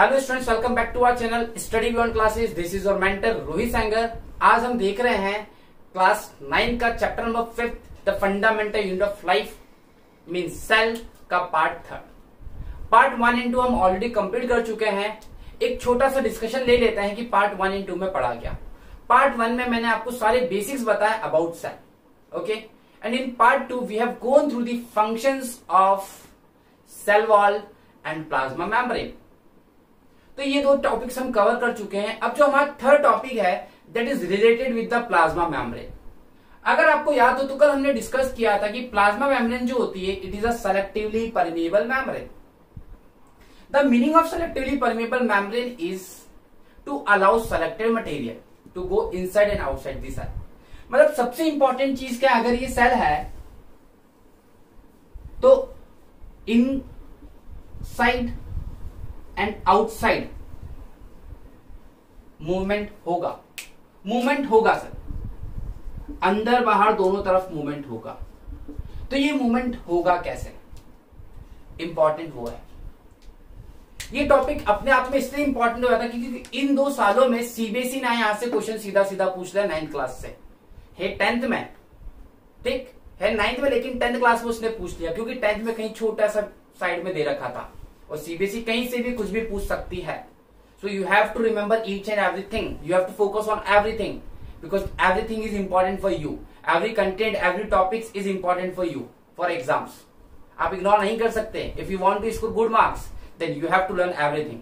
Hello students welcome back to our channel study beyond classes this is your mentor Rohit Sengar आज हम देख रहे हैं class nine का chapter number fifth the fundamental unit of life mean cell का part third part one in two हम already complete कर चुके हैं। एक छोटा सा डिस्कशन ले लेते हैं कि पार्ट वन इन टू में पढ़ा गया पार्ट वन में मैंने आपको सारे बेसिक्स बताया about cell okay and in part two we have gone through the functions of cell wall and plasma membrane तो ये दो टॉपिक्स हम कवर कर चुके हैं। अब जो हमारा थर्ड टॉपिक है that is related with the plasma membrane अगर आपको याद हो तो कल हमने डिस्कस किया था कि प्लाज्मा मेम्ब्रेन जो होती है it is a selectively permeable membrane the meaning of selectively permeable membrane is to allow selected material to go inside and outside the cell मतलब सबसे इंपॉर्टेंट चीज़ क्या अगर ये सेल है तो inside and outside movement होगा। Movement होगा sir अंदर बाहर दोनों तरफ़ मूवमेंट होगा। तो ये मूवमेंट होगा कैसे? इंपॉर्टेंट वो है। ये टॉपिक अपने आप में इसलिए इंपॉर्टेंट हो जाता है क्योंकि इन दो सालों में सीबीएसई ना यहाँ से क्वेश्चन सीधा सीधा पूछ रहा है नाइन्थ क्लास से। है टेंथ में। ठीक? है नाइन्थ में, लेकिन टेंथ क्लास में उसने पूछ लिया, क्योंकि टेंथ में कहीं छोटा सा साइड में दे रखा था। और सीबीएसई कहीं से भी कुछ भी पूछ सकती है। So you have to remember each and everything you have to focus on everything because everything is important for you every content every topics is important for you for exams आप ignore नहीं कर सकते। If you want to score good marks then you have to learn everything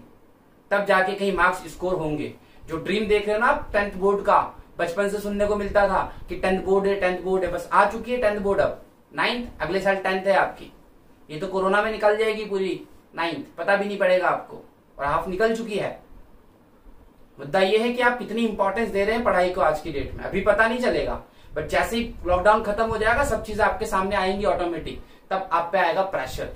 तब जाके कहीं marks score होंगे। जो dream देख रहे हो ना टेंथ बोर्ड का, बचपन से सुनने को मिलता था कि टेंथ बोर्ड है टेंथ बोर्ड है, बस आ चुकी है टेंथ बोर्ड अब। नाइन्थ अगले साल टेंथ है आपकी। ये तो कोरोना में निकल जाएगी पूरी। नाइन्थ पता भी नहीं पड़ेगा आपको। और हाफ़ निकल चुकी है। मुद्दा यह है कि आप कितनी इंपॉर्टेंस दे रहे हैं पढ़ाई को आज की डेट में। अभी पता नहीं चलेगा। बट जैसे ही लॉकडाउन खत्म हो जाएगा, सब चीज़ें आपके सामने आएँगी ऑटोमेटिक तब आप पे आएगा प्रेशर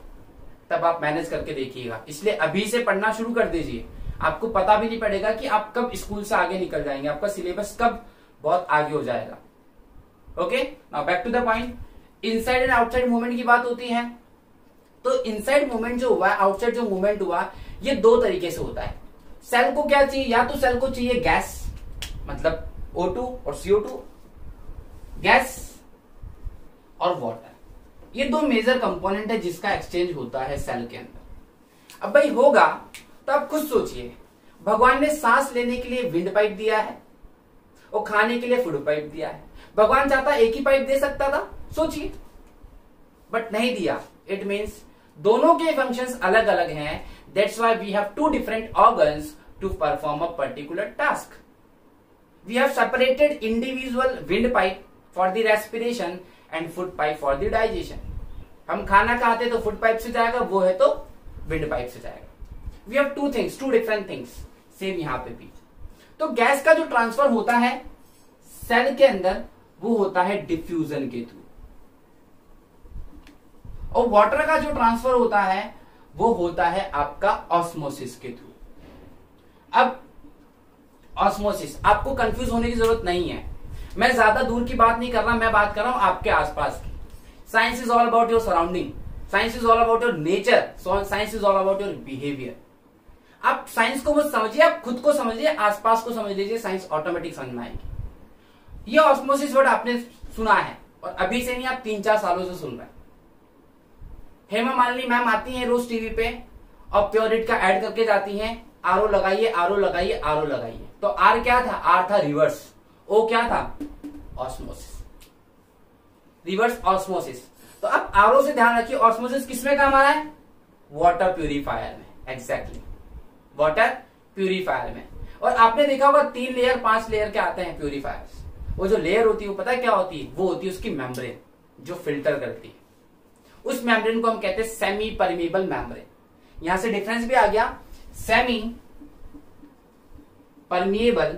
तब आप मैनेज करके देखिएगा। इसलिए अभी से पढ़ना शुरू कर दीजिए। आपको पता भी नहीं पड़ेगा कि आप कब स्कूल से आगे निकल जाएँगे। आपका सिलेबस कब बहुत आगे हो जाएगा। Okay now back to the point inside and outside movement की बात होती है। तो इनसाइड मूवमेंट जो हुआ आउटसाइड जो मूवमेंट हुआ, ये दो तरीके से होता है। सेल को क्या चाहिए? या तो सेल को चाहिए गैस मतलब O2 और CO2 गैस और वाटर ये दो मेजर कंपोनेंट है जिसका एक्सचेंज होता है सेल के अंदर। अब भाई होगा तो आप खुद सोचिए। भगवान ने सांस लेने के लिए विंड पाइप दिया है और खाने के लिए फ़ूड पाइप दिया है। भगवान चाहता एक ही पाइप दे सकता था, सोचिए। बट नहीं दिया। इट मीन्स दोनों के फ़ंक्शंस अलग अलग हैं that's why we have two different organs to perform a particular task we have separated individual wind pipe for the respiration and food pipe for the digestion हम खाना खाते तो फ़ूड पाइप से जाएगा, वो है तो विंड पाइप से जाएगा। We have two things two different things same यहाँ पे भी। तो गैस का जो ट्रांसफ़र होता है सेल के अंदर, वो होता है डिफ्यूजन के थ्रू और वाटर का जो ट्रांसफ़र होता है, वो होता है आपका ऑस्मोसिस के थ्रू अब ऑस्मोसिस आपको कंफ्यूज होने की ज़रूरत नहीं है। मैं ज़्यादा दूर की बात नहीं कर रहा, मैं बात कर रहा हूँ आपके आसपास की। Science is all about your surrounding science is all about your nature science is all about your behaviour आप साइंस को मत समझिए, आप खुद को समझिए, आसपास को समझ लीजिए साइंस ऑटोमेटिक समझ में आएगी। ये ऑस्मोसिस वर्ड आपने सुना है, और अभी से नहीं, आप तीन चार सालों से सुन रहे हैं। हेमा मालिनी मैम आती हैं रोज टीवी पे और प्योरिट का ऐड करके जाती हैं आरओ लगाइए आरओ लगाइए आरओ लगाइए। तो आर क्या था? आर था रिवर्स। ओ क्या था? ऑस्मोसिस। Reverse osmosis. तो अब आरओ से ध्यान रखिए, ऑस्मोसिस किसमें काम आ रहा है? वाटर प्यूरिफायर में। एग्जैक्टली वाटर प्यूरिफायर में। और आपने देखा होगा, तीन लेयर पाँच लेयर के आते हैं प्यूरिफायर वो जो लेयर होती है, वो पता है क्या होती है? वो होती है उसकी मेम्ब्रेन जो फ़िल्टर करती है। उस मेम्ब्रेन को हम कहते हैं सेमी परमेबल मेम्ब्रेन यहाँ से डिफरेंस भी आ गया. सेमी परमिएबल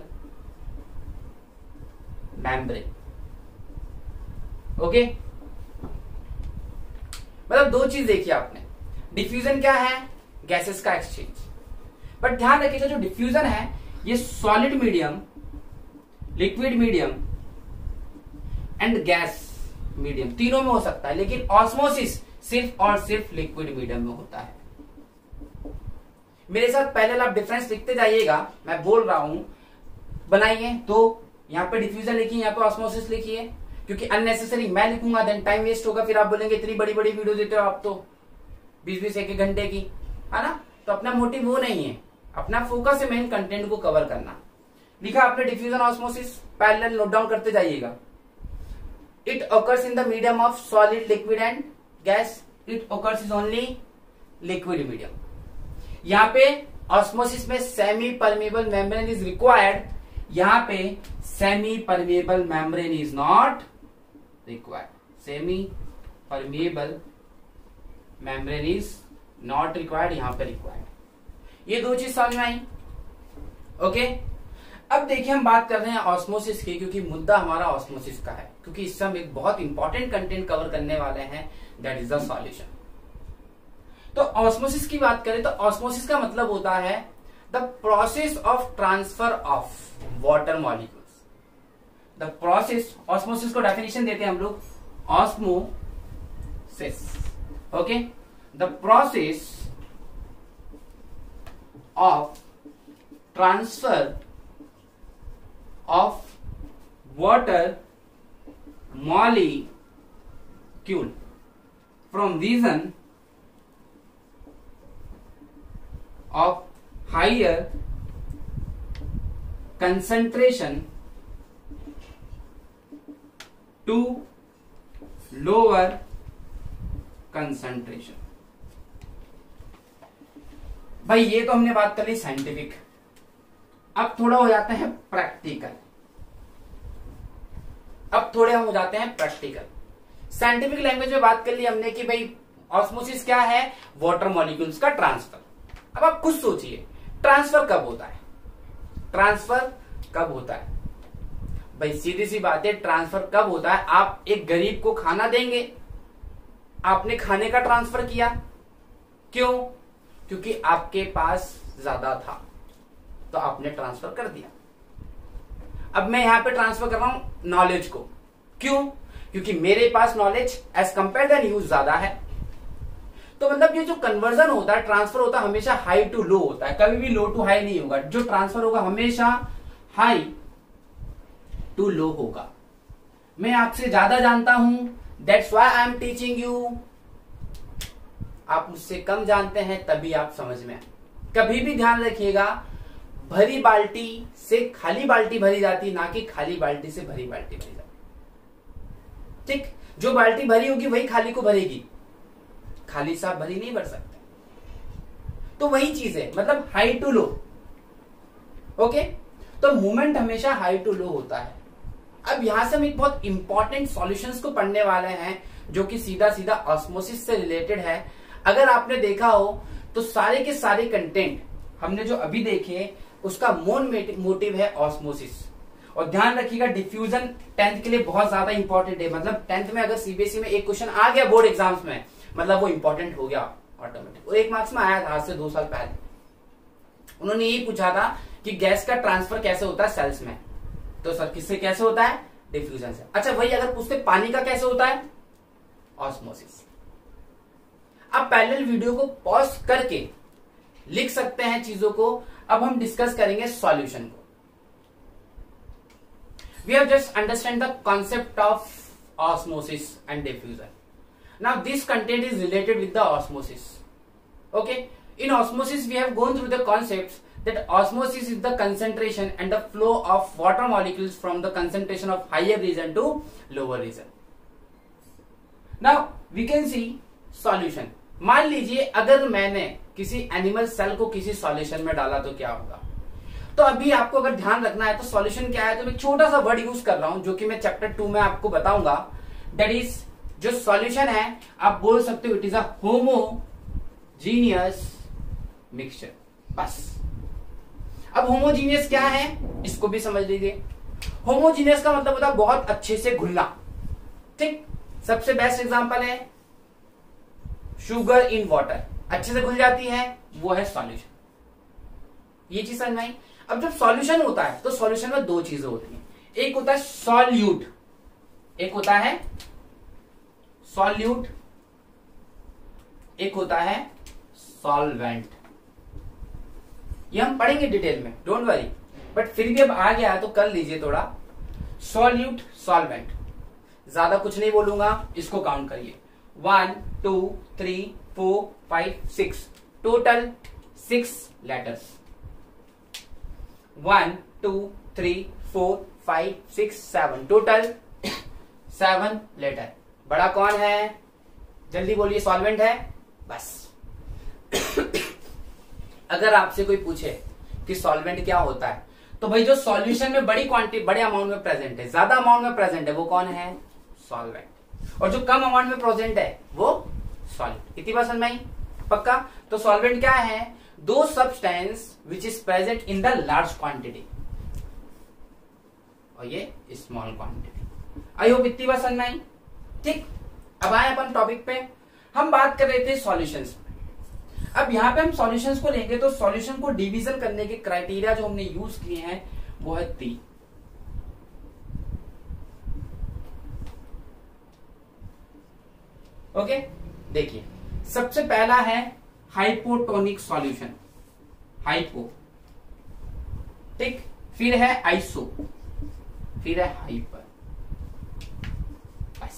मेम्ब्रेन ओके मतलब दो चीज़ देखिए आपने. डिफ्यूजन क्या है? गैसेस का एक्सचेंज बट ध्यान रखिएगा, जो डिफ्यूजन है, ये solid medium liquid medium and gas medium तीनों में हो सकता है, लेकिन ऑस्मोसिस सिर्फ़ और सिर्फ़ लिक्विड मीडियम में होता है। मेरे साथ पहले आप डिफरेंस लिखते जाइएगा, मैं बोल रहा हूँ। बनाइए तो यहाँ पे डिफ्यूजन लिखिए, यहाँ पे ऑस्मोसिस लिखिए, क्योंकि अननेसेसरी मैं लिखूँगा देन टाइम वेस्ट होगा, फिर आप बोलेंगे, इतनी बड़ी बड़ी वीडियो देते हो आप तो बीस बीस एक घंटे की। है ना? तो अपना मोटिव वो नहीं है। अपना फोकस है मेन कंटेंट को कवर करना। लिखा आपने diffusion osmosis parallel note down करते जाइएगा। It occurs in the medium of solid liquid and gas it occurs is only liquid medium यहाँ पे ऑस्मोसिस में semi permeable membrane is required यहाँ पे semi permeable membrane is not required semi permeable membrane is not required यहाँ पे required ये दो चीज़ समझ में आई? ओके अब देखिए हम बात कर रहे हैं ऑस्मोसिस की, क्योंकि मुद्दा हमारा ऑस्मोसिस का है, क्योंकि इससे हम एक बहुत इंपॉर्टेंट कंटेंट कवर करने वाले हैं दैट इज़ द सॉल्यूशन तो ऑस्मोसिस की बात करें तो ऑस्मोसिस का मतलब होता है the process of transfer of water molecules the process osmosis को डेफिनेशन देते हैं हम लोग osmosis okay the process of transfer of water molecule from region of higher concentration to lower concentration भाई ये तो हमने बात कर ली साइंटिफिक अब थोड़ा हो जाते हैं प्रैक्टिकल। अब थोड़े हम हो जाते हैं प्रैक्टिकल। साइंटिफिक लैंग्वेज में बात कर ली हमने कि भाई ऑस्मोसिस क्या है? वाटर मॉलिक्यूल्स का ट्रांसफ़र अब आप खुद सोचिए ट्रांसफ़र कब होता है? ट्रांसफ़र कब होता है? भाई, सीधी सी बात है ट्रांसफ़र कब होता है? आप एक गरीब को खाना देंगे। आपने खाने का ट्रांसफ़र किया। क्यों? क्योंकि आपके पास ज़्यादा था। तो आपने ट्रांसफ़र कर दिया। अब मैं यहाँ पे ट्रांसफ़र कर रहा हूँ नॉलेज को। क्यों? क्योंकि मेरे पास knowledge as compare than use ज़्यादा है। तो मतलब ये जो कन्वर्जन होता है ट्रांसफ़र होता है, हमेशा हाई टू लो होता है। कभी भी लो टू हाई नहीं होगा। जो ट्रांसफ़र होगा, हमेशा हाई टू लो होगा। मैं आपसे ज़्यादा जानता हूँ। That's why I am teaching you आप मुझसे कम जानते हैं, तभी आप समझ में कभी भी ध्यान रखिएगा भरी बाल्टी से खाली बाल्टी भरी जाती, ना कि खाली बाल्टी से भरी बाल्टी भरी जाती। ठीक? जो बाल्टी भरी होगी, वही खाली को भरेगी। खाली साफ़ भरी नहीं भर सकते। तो वही चीज़ है मतलब हाई टू लो ओके तो मूवमेंट हमेशा हाई टू लो होता है। अब यहाँ से हम एक बहुत इंपॉर्टेंट सॉल्यूशंस को पढ़ने वाले हैं, जो कि सीधा सीधा ऑस्मोसिस से रिलेटेड है। अगर आपने देखा हो तो सारे के सारे कंटेंट हमने जो अभी देखे उसका मोन मोटिव है ऑस्मोसिस। और ध्यान रखिएगा डिफ्यूजन टेंथ के लिए बहुत ज़्यादा इंपॉर्टेंट है। मतलब टेंथ में अगर सीबीएसई में एक क्वेश्चन आ गया बोर्ड एग्ज़ाम्स में मतलब वो इंपॉर्टेंट हो गया ऑटोमेटिक एक मार्क्स में आया था, आज से दो साल पहले। उन्होंने यही पूछा था कि गैस का ट्रांसफ़र कैसे होता है सेल्स में? तो सर, किससे कैसे होता है? डिफ्यूजन से। अच्छा वही अगर पूछते, पानी का कैसे होता है? ऑस्मोसिस आप पैरेलल वीडियो को पॉज करके लिख सकते हैं चीज़ों को। अब हम डिस्कस करेंगे सॉल्यूशन को we have just understand the concept of osmosis and diffusion now this content is related with the osmosis okay in osmosis we have gone through the concept that osmosis is the concentration and the flow of water molecules from the concentration of higher region to lower region. Now we can see solution. मान लीजिए अगर मैंने किसी animal cell को किसी solution में डाला तो क्या होगा? तो अभी आपको अगर ध्यान रखना है तो सॉल्यूशन क्या है? तो मैं छोटा सा वर्ड यूज़ कर रहा हूँ जो कि मैं चैप्टर टू में आपको बताऊँगा। दैट इज़ जो सॉल्यूशन है, आप बोल सकते हो it is a homogeneous mixture बस। अब होमोजीनियस क्या है? इसको भी समझ लीजिए। होमोजीनियस का मतलब होता है बहुत अच्छे से घुलना। ठीक? सबसे बेस्ट एग्जांपल है शुगर इन वाटर अच्छे से घुल जाती है, वो है सॉल्यूशन ये चीज़ समझ आई? अब जब सॉल्यूशन होता है तो सॉल्यूशन में दो चीज़ें होती हैं. एक होता है सॉल्यूट एक होता है सॉल्यूट एक होता है सॉल्वेंट ये हम पढ़ेंगे डिटेल में डोंट वरी बट फिर भी अब आ गया है तो कर लीजिए थोड़ा. सॉल्यूट सॉल्वेंट ज़्यादा कुछ नहीं बोलूँगा, इसको काउंट करिए. One two three four five six total six letters one two three four five six seven total seven letter बड़ा कौन है? जल्दी बोलिए सॉल्वेंट है? बस। अगर आपसे कोई पूछे कि सॉल्वेंट क्या होता है तो भाई जो सॉल्यूशन में बड़ी क्वांटिटी बड़े अमाउंट में प्रेजेंट है, ज़्यादा अमाउंट में प्रेजेंट है, वो कौन है? सॉल्वेंट और जो कम अमाउंट में प्रेजेंट है, वो सॉलिड इतनी बात समझ में पक्का? तो सॉल्वेंट क्या है? दो substance which is present in the large quantity और ये स्मॉल क्वांटिटी आई होप इतनी बात समझ में आई? ठीक? अब आए अपन टॉपिक पे। हम बात कर रहे थे सॉल्यूशंस अब यहाँ पे हम सॉल्यूशंस को लेंगे तो सॉल्यूशन को डिवीज़न करने के क्राइटेरिया जो हमने यूज़ किए हैं, वो है तीन ओके देखिए, सबसे पहला है हाइपोटोनिक सॉल्यूशन हाइपो ठीक? फिर है आइसो फिर है हाइपर बस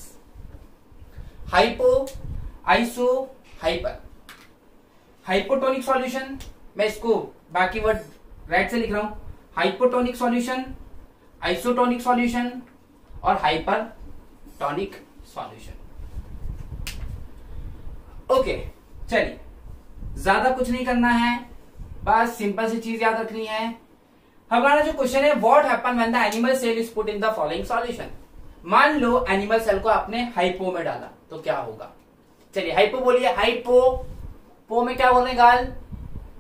hypo iso hyper hypotonic solution मैं इसको बाकी वर्ड राइट से लिख रहा हूँ. हाइपोटोनिक सॉल्यूशन आइसोटोनिक सॉल्यूशन और हाइपरटोनिक सॉल्यूशन ओके चलिए। ज़्यादा कुछ नहीं करना है, बस सिंपल सी चीज़ याद रखनी है। हमारा जो क्वेश्चन है what happen when the animal cell is put in the following solution मान लो एनिमल सेल को आपने हाइपो में डाला तो क्या होगा? चलिए हाइपो बोलिए। हाइपो पो में क्या बोल गाल?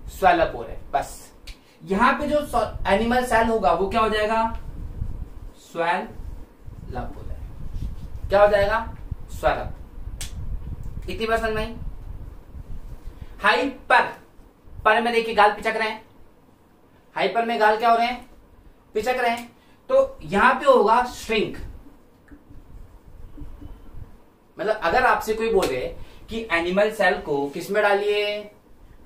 स्वेलअप हो रहे बस। यहाँ पे जो एनिमल सेल होगा, वो क्या हो जाएगा? स्वेल लप हो। जाएगा क्या हो जाएगा? स्वेलअप इतनी बात समझ में हाइपर पर में देखिए गाल पिचक रहे हैं। हाइपर में गाल क्या हो रहे हैं? पिचक रहे हैं। तो यहाँ पे होगा श्रिंक। मतलब अगर आपसे कोई बोले कि एनिमल सेल को किसमें डालिए?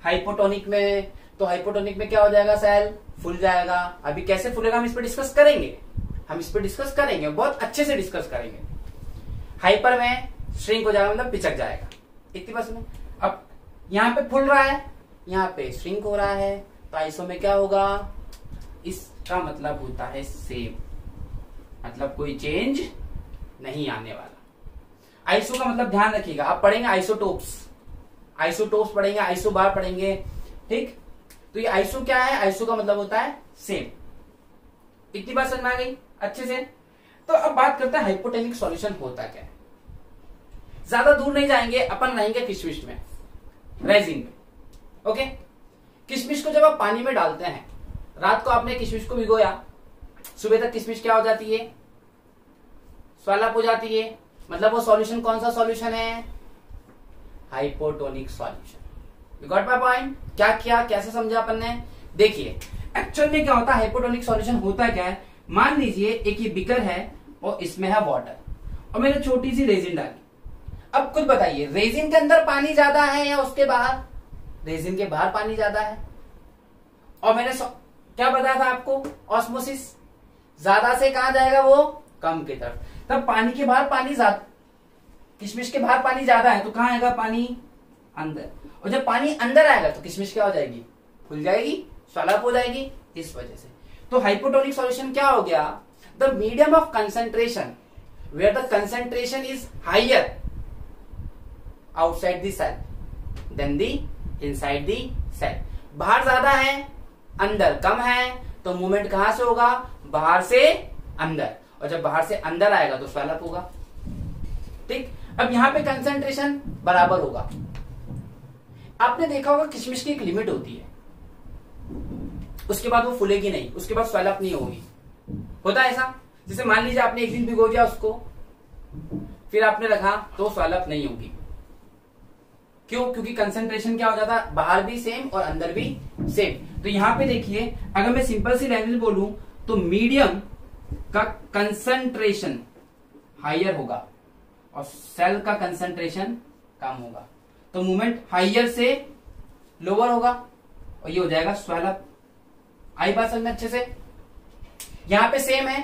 हाइपोटोनिक में। तो हाइपोटोनिक में क्या हो जाएगा सेल? फूल जाएगा। अभी कैसे फूलेगा हम इस पर डिस्कस करेंगे। हम इस पर डिस्कस करेंगे, बहुत अच्छे से डिस्कस करेंगे। हाइपर में श्रिंक हो जाएगा मतलब पिचक जाएगा। इतनी बस में। अब यहाँ पे फूल रहा है, यहाँ पे श्रिंक हो रहा है तो आइसो में क्या होगा? इसका मतलब होता है सेम मतलब कोई चेंज नहीं आने वाला। आइसो का मतलब ध्यान रखिएगा। आप पढ़ेंगे आइसोटोप्स आइसोटोप्स पढ़ेंगे आइसो बार पढ़ेंगे, ठीक? तो ये आइसो क्या है? आइसो का मतलब होता है सेम इतनी बात समझ में आ गई? अच्छे से? तो अब बात करते हैं हाइपोटेनिक सॉल्यूशन होता क्या है। ज़्यादा दूर नहीं जाएँगे, अपन रहेंगे किशमिश में रेजिन में, ओके? किशमिश को जब आप पानी में डालते हैं, रात को आपने किशमिश को भिगोया, सुबह तक किशमिश क्या हो जाती है? स्वालप हो जाती है। मतलब वो सॉल्यूशन कौन सा सॉल्यूशन है? Hypotonic solution got my point क्या किया, कैसे समझा अपन ने? देखिए एक्चुअल में क्या होता है? हाइपोटोनिक सॉल्यूशन होता क्या है? मान लीजिए, एक ये बिकर है और इसमें है वाटर और मैंने छोटी सी रेजिन डाली। अब कुछ बताइए, रेजिन के अंदर पानी ज़्यादा है या उसके बाहर? रेजिन के बाहर पानी ज़्यादा है। और मैंने क्या बताया था आपको? ऑस्मोसिस। ज़्यादा से कहा जाएगा वो? कम की तरफ़। तब पानी के बाहर पानी ज़्यादा किशमिश के बाहर पानी ज़्यादा है तो कहाँ आएगा पानी? अंदर। और जब पानी अंदर आएगा तो किशमिश क्या हो जाएगी? खुल जाएगी स्वलप हो जाएगी, इस वजह से। तो हाइपोटोनिक सॉल्यूशन क्या हो गया? The medium of concentration where the concentration is higher outside the cell than the inside the cell बाहर ज़्यादा है, अंदर कम है तो मूवमेंट कहाँ से होगा? बाहर से अंदर। और जब बाहर से अंदर आएगा तो स्वेलअप होगा। ठीक? अब यहाँ पे कंसेंट्रेशन बराबर होगा। आपने देखा होगा किशमिश की एक लिमिट होती है। उसके बाद वो फूलेगी नहीं, उसके बाद स्वेलअप नहीं होगी। होता ऐसा? जैसे मान लीजिए आपने एक दिन भिगो दिया उसको, फिर आपने रखा तो स्वैलअप नहीं होगी। क्यों? क्योंकि कंसेंट्रेशन क्या हो जाता? है बाहर भी सेम और अंदर भी सेम तो यहाँ पे देखिए, अगर मैं सिंपल सी लैंग्वेज बोलूँ तो मीडियम का कंसंट्रेशन हाइयर होगा और सेल का कंसंट्रेशन कम होगा. तो मूवमेंट हाइयर से लोअर होगा और ये हो जाएगा स्वेलअप आई बात समझ अच्छे से? यहाँ पे सेम है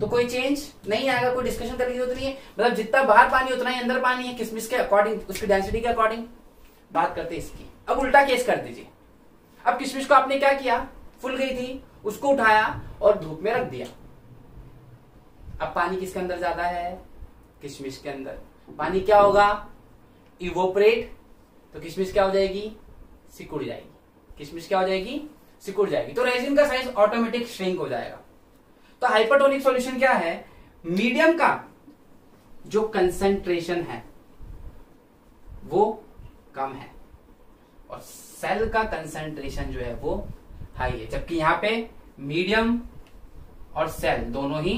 तो कोई चेंज नहीं आएगा, कोई डिस्कशन करने की ज़रूरत नहीं है। मतलब जितना बाहर पानी उतना ही अंदर पानी है, किसमिस के अकॉर्डिंग उसकी डेंसिटी के अकॉर्डिंग बात करते इसकी। अब उल्टा केस कर दीजिए। अब किशमिश को आपने क्या किया? फुल गई थी, उसको उठाया और धूप में रख दिया। अब पानी किसके अंदर ज़्यादा है? किशमिश के अंदर। पानी क्या होगा? इवोपरेट तो किशमिश क्या हो जाएगी? सिकुड़ जाएगी। किशमिश क्या हो जाएगी? सिकुड़ जाएगी। तो रेजिन का साइज़ ऑटोमेटिक श्रिंक हो जाएगा। तो हाइपरटोनिक सॉल्यूशन क्या है? मीडियम का जो कंसेंट्रेशन है, वो कम है। और सेल का कंसेंट्रेशन जो है, वो हाई है। जबकि यहाँ पे मीडियम और सेल दोनों ही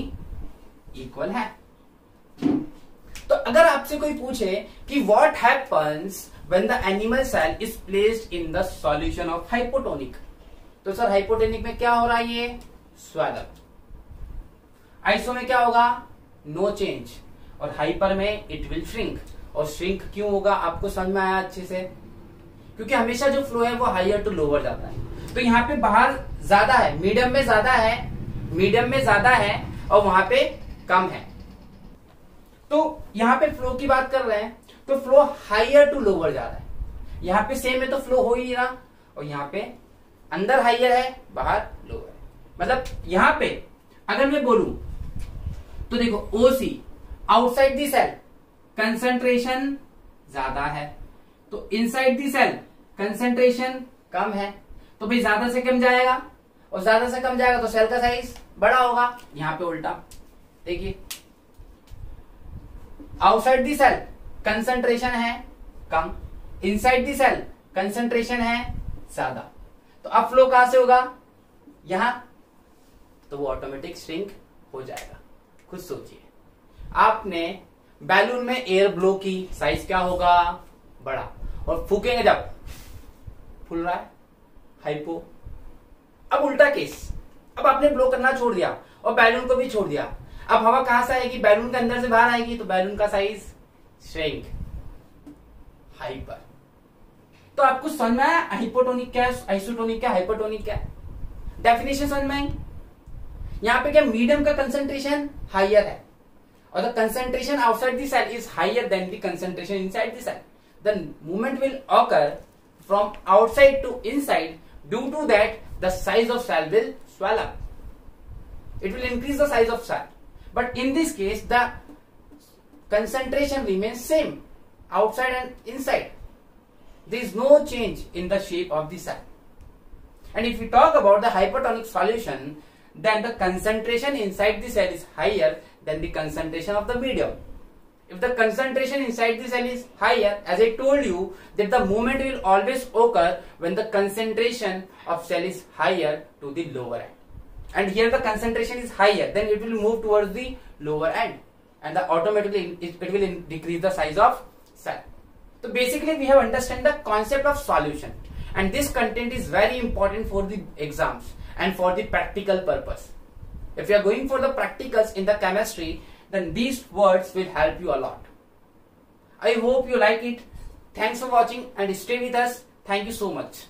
इक्वल है। तो अगर आपसे कोई पूछे कि what happens when the animal cell is placed in the solution of hypotonic तो सर हाइपोटोनिक में क्या हो रहा है ये? स्वेलअप आइसो में क्या होगा? नो no चेंज और हाइपर में इट विल श्रिंक और श्रिंक क्यों होगा? आपको समझ में आया अच्छे से? क्योंकि हमेशा जो फ्लो है वो हाइयर टू लोअर जाता है। तो यहाँ पे बाहर ज़्यादा है मीडियम में ज़्यादा है मीडियम में ज़्यादा है और वहाँ पे कम है। तो यहाँ पे फ्लो की बात कर रहे हैं तो फ्लो हाइयर टू लोअर जा रहा है। यहाँ पे सेम है तो फ्लो हो ही रहा। और यहाँ पे अंदर हाइयर है, बाहर लोअर है। मतलब यहाँ पे अगर मैं बोलूँ तो देखो ओसी आउटसाइड दी सेल कंसेंट्रेशन ज़्यादा है। तो इनसाइड दी सेल कंसेंट्रेशन कम है। तो भाई ज़्यादा से कम जाएगा, और ज़्यादा से कम जाएगा तो सेल का साइज़ बड़ा होगा। यहाँ पे उल्टा, देखिए। आउटसाइड दी सेल कंसेंट्रेशन है कम। इनसाइड दी सेल कंसेंट्रेशन है ज़्यादा। तो अब फ्लो कहाँ से होगा? यहाँ। तो वो ऑटोमेटिक श्रिंक हो जाएगा। खुद सोचिए। आपने बैलून में एयर ब्लो की साइज़ क्या होगा? बड़ा। और फूकेंगे जब? फुल रहा है? हाइपो अब उल्टा केस अब आपने ब्लो करना छोड़ दिया और बैलून को भी छोड़ दिया। अब हवा कहाँ से आएगी? बैलून के अंदर से बाहर आएगी तो बैलून का साइज़ श्रिंक हाइपर तो आपको समझ में आया? हाइपोटोनिक क्या है? आइसोटोनिक क्या? हाइपोटोनिक क्या डेफिनेशन समझ में आई यहाँ पे क्या मीडियम का कंसेंट्रेशन हाइयर है? और the concentration outside the cell is higher than the concentration inside the cell the movement will occur from outside to inside due to that the size of cell will swell up it will increase the size of cell but in this case the concentration remain same outside and inside there is no change in the shape of the cell and if you talk about the hypotonic solution then the concentration inside the cell is higher than the concentration of the medium. If the concentration inside the cell is higher, as I told you, that the movement will always occur when the concentration of cell is higher to the lower end. And here the concentration is higher, then it will move towards the lower end. And the automatically it, it will decrease the size of cell. So basically we have understand the concept of solution. And this content is very important for the exams and for the practical purpose. If you are going for the practicals in the chemistry, then these words will help you a lot. I hope you like it. Thanks for watching and stay with us. Thank you so much.